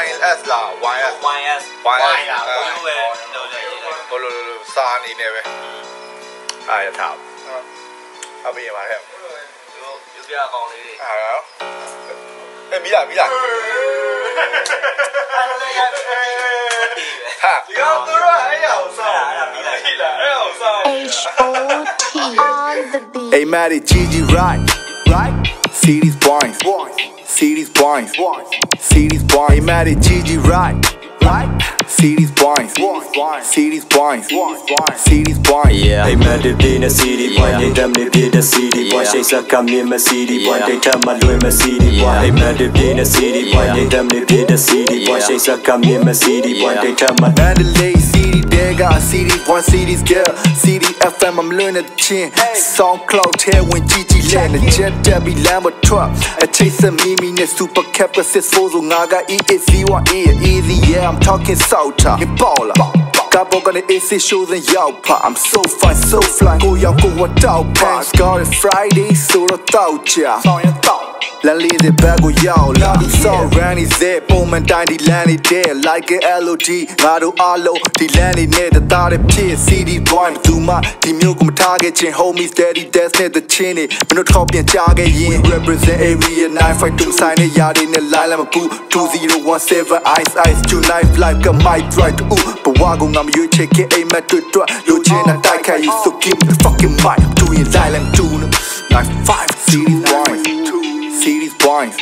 INS လား YS YS YS လားဘလို့ပဲလုပ်တယ်ရေးလိုက် ဘလို့လို့စာအနေနဲ့ပဲအားရထားအမေးရပါဟဲ့ သူယူပြအကောင်လေးတွေ အားရောအေးမိလားမိလား အဲ့ဒါလည်းရပြီ ဟာ ဒီကောင်သူတို့အဲ့ရအောင်စား အဲ့ဒါပြီးလိုက် ဟိလာအဲ့အောင်စား H O T on the beat. Hey, Matty, Gigi, right? See these points. See these points. See these points. Hey, Matty, Gigi, right? Right? See these points. See these points. See these points. Yeah. Hey man, the day na City boy, they them they be the City boy. Say sa come in my City boy, they tell my doing my City boy. Hey man, the day na City boy, they them they be the City boy. Say sa come in my City boy, they tell my Mandalay yeah. CD, one CD's girl. CD FM, I'm learning the chin. Song cloud here when GG land. The jet Debbie Lambo truck. A chaser, Mimi, and super capacist. Fozo, Naga, ESVYE, easy, yeah. I'm talking Sauta, I Gabo on the AC shows and yaupa. I'm so fine, so fly. Go yauko, what out, it Friday, so the thought, yeah. လမ်းလေးတဲ့ဘက်ကိုရောက်လာဒီ song run is there ပုံမှန်တိုင်းဒီလမ်းလေးတဲ့ like a LOD ငါတို့အားလုံးဒီလမ်းလေးနဲ့တသားတဲ့ဖြစ် CD boy ဘသူမှဒီမျိုးကိုမထားခဲ့ခြင်း homies daddy death နဲ့ the chin နေမင်းတို့ထောက်ပြန်ကြခဲ့ရင် represent area 952ဆိုင်နဲ့ယာတွေနဲ့ line လာမပူ2017 ice ice to life like a mic right ဦးဘဝကငါမရွေးချယ်ခဲ့အိမ်မက်တွေ့တွေ့လိုချင်တဲ့တိုက်ခိုက် you so keep the fucking mic doing silent tune like 5 CD boys CD's boys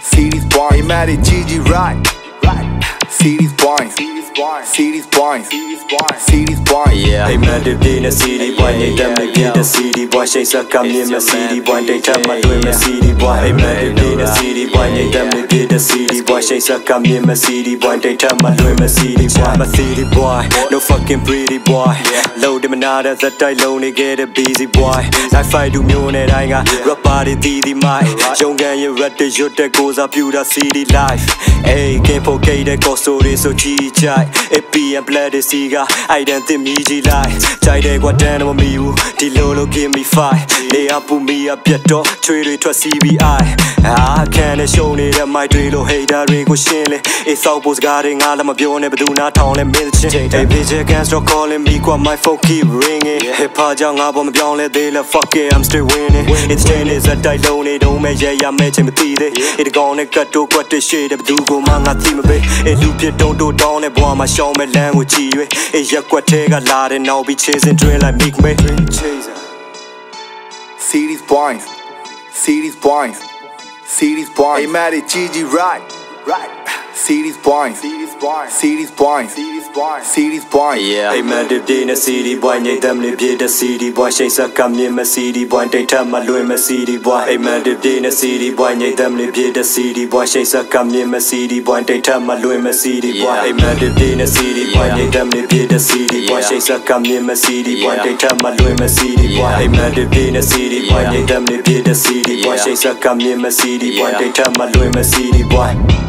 CD's boys mad at Gigi right right CD's boys CD's boys CD's boys CD's boys Yeah. Hey man, the day na City boy, they them they be the City boy. Say sa come in my City boy, they tell my doing my City boy. Hey man, the day na City boy, they them they be the City boy. Say sa come in my City boy, they tell my doing my City boy. My City boy, no fucking pretty boy. Load နာတဲ့ဇက်တိုက်လုံးနေခဲ့တဲ့ busy boy night fight သူမျိုးနဲ့တိုင်းက rapper တွေတီးတီးမိုက်ရုံကန်ရဲ့ red တွေရွတ်တဲ့ကိုစားပြူတာ city life Hey, can't forget the cost story so G jai. AP and blood is cigar. I don't think me G like. ကြိုက်တယ်ကွာတန်းတော့မမီဘူးဒီလိုလို give me five နေအပူမီအပြတ်တော့ချွေတွေထွက် CBI အာခံနဲ့ရှုံနေတဲ့မိုက်တွေလို hater တွေကိုရှင်းလေအေးဆောက်ဖို့စကားတွေငါလည်းမပြောနဲ့ဘယ်သူနားထောင်လဲမင်းချင်း Hey bitch you can't stop calling me ကွာ my phone keep ringing hip hop ကြောင့်ငါပေါ်မပြောင်းလဲသေးလဲ fuck it I'm still winning it's chain is a tight low နေတော့မဲ့ရရမဲ့ချင်းမသိသေးအေးဒီကောင်နဲ့ကတ်တော့ကွက်တရှိတဲ့ဘယ်သူကမှငါသိမပေးအေးလူပြတုံးတို့တောင်းတဲ့ဘွားမှာရှောင်းမဲ့လမ်းကိုကြည်ရွေးအေးရက်ကွက်ထဲကလာတဲ့ now be chasing dream like Meek May chasing CD's boys CD's boys CD's boys Hey mad at Gigi right right CD's boys CD's boys CD's boys CD's boys CD's boys Yeah. Hey man, the day na City boy, nhảy tâm ni biết the City boy, shake sa cầm ni mà City boy, tay thầm mà lùi mà City boy. Hey man, the day na City boy, nhảy tâm ni biết the City boy, shake sa cầm ni mà City boy, tay thầm mà lùi mà City boy. Hey man, the day na City boy, nhảy tâm ni biết the City boy, shake sa cầm ni mà City boy, tay thầm mà lùi mà City boy. Hey man, the day na City boy, nhảy tâm ni biết the City boy, shake sa cầm ni mà City boy, tay thầm mà lùi mà City boy.